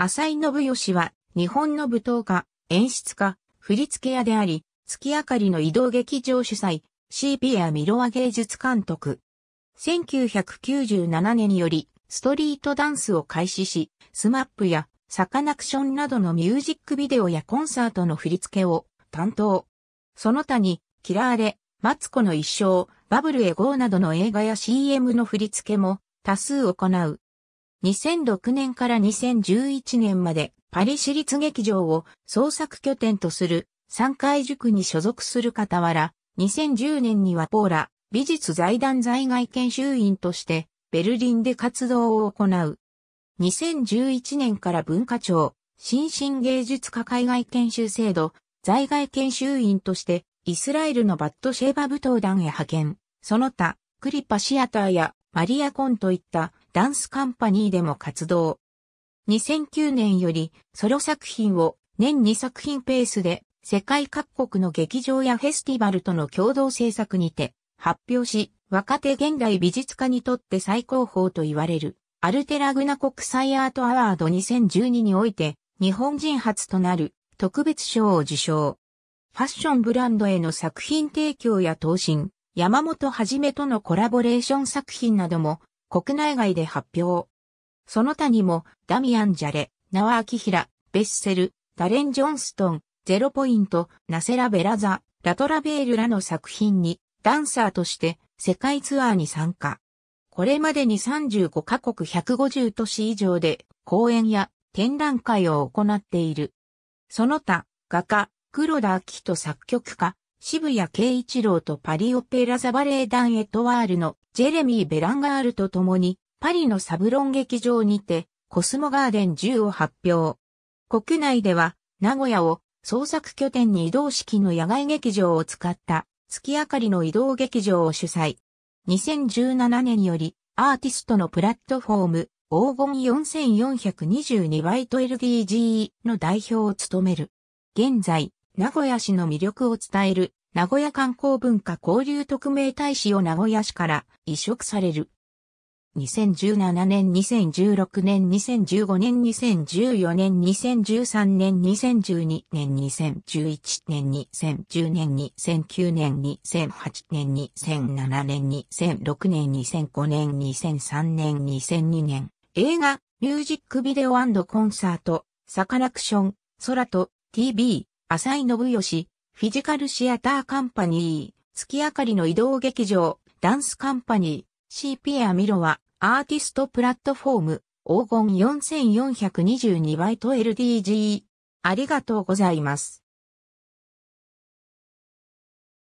浅井信好は日本の舞踏家、演出家、振付家であり、月明かりの移動劇場主催、CP やミロワ芸術監督。1997年によりストリートダンスを開始し、 SMAP やサカナクションなどのミュージックビデオやコンサートの振付を担当。その他に、キラーレ、マツコの一生、バブルへ GO などの映画や CM の振付も多数行う。2006年から2011年までパリ市立劇場を創作拠点とする三階塾に所属する傍ら、2010年にはポーラ美術財団在外研修員としてベルリンで活動を行う。2011年から文化庁、新進芸術家海外研修制度、在外研修員としてイスラエルのバットシェーバ舞踏団へ派遣。その他、クリパシアターやマリアコンといったダンスカンパニーでも活動。2009年よりソロ作品を年2作品ペースで世界各国の劇場やフェスティバルとの共同制作にて発表し、若手現代美術家にとって最高峰と言われるアルテラグナ国際アートアワード2012において日本人初となる特別賞を受賞。ファッションブランドへの作品提供や投信、山本はじめとのコラボレーション作品なども国内外で発表。その他にも、ダミアン・ジャレ、ナワ・アキヒラ、ベッセル、ダレン・ジョンストン、ゼロポイント、ナセラ・ベラザ、ラトラベールらの作品に、ダンサーとして世界ツアーに参加。これまでに35カ国150都市以上で講演や展覧会を行っている。その他、画家、黒田明人作曲家、渋谷慶一郎とパリオペラザバレエ団エトワールのジェレミー・ベランガールと共にパリのサブロン劇場にてコスモガーデン10を発表。国内では名古屋を創作拠点に移動式の野外劇場を使った月明かりの移動劇場を主催。2017年よりアーティストのプラットフォーム黄金4422バイト LDG の代表を務める。現在、名古屋市の魅力を伝える名古屋観光文化交流特命大使を名古屋市から移植される。2017年、2016年、2015年、2014年、2013年、2012年、2011年、2010年、2009年、2008年、2007年、2006年、2005年、2003年、2002年。映画、ミュージックビデオコンサート、サカナクション、空と TV、浅井信義、フィジカルシアターカンパニー、月明かりの移動劇場、ダンスカンパニー、CP アミロは、アーティストプラットフォーム、黄金4422バイト LDG。ありがとうございます。